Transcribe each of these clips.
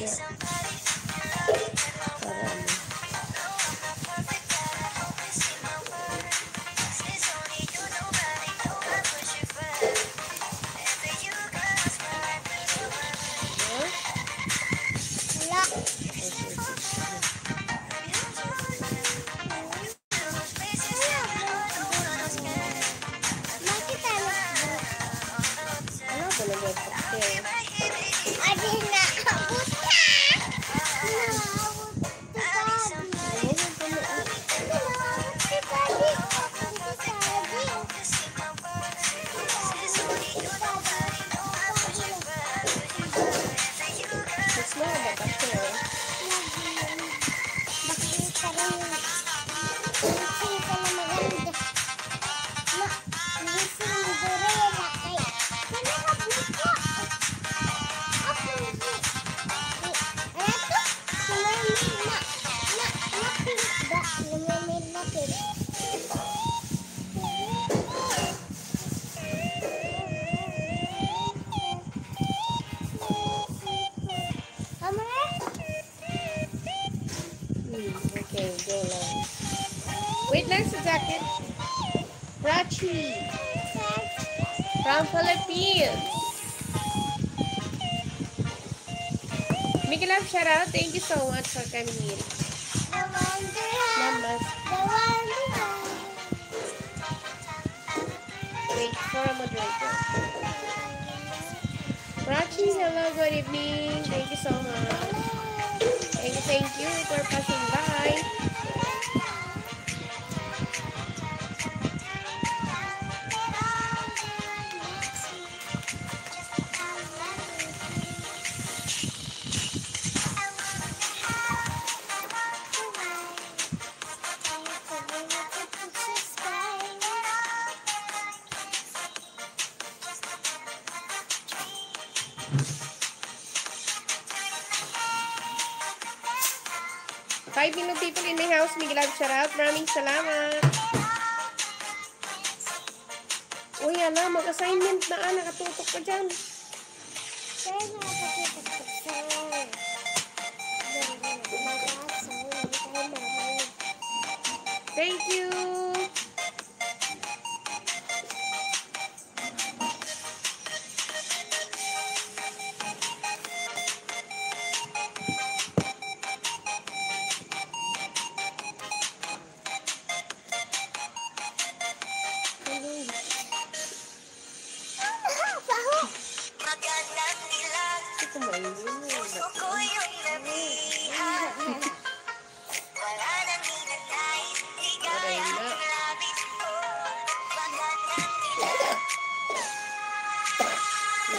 Yeah. Jacket. Prachi from Philippines. Shout out. Thank you so much for coming here. The Wonder Namas. The Wonder Wait for a moderator. Prachi, hello, good evening. Thank you so much. Thank you, thank you for passing 5 million people in my house. Big love shout out. Maraming salamat. Uy, ala, mag-assignment na ah. Nakatutok ka dyan. Dyan. Thank you.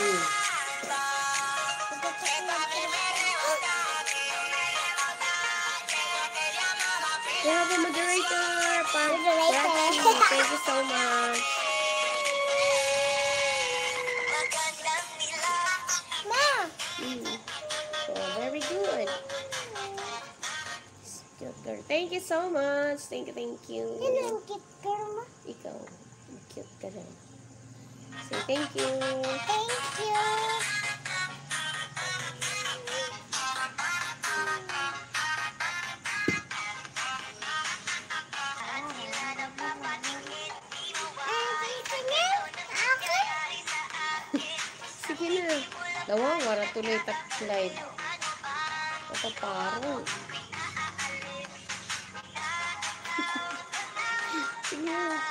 We have a moderator. Moderator. Thank you so much. Ma! Mm. Oh, very good. Girl. Thank you so much. Thank you, thank you. Ang cute girl mo? Ikaw, cute ka rin. Say thank you. Thank you! Sige na. Dawa, wala tuloy tap slide. Ito parang. Sige na.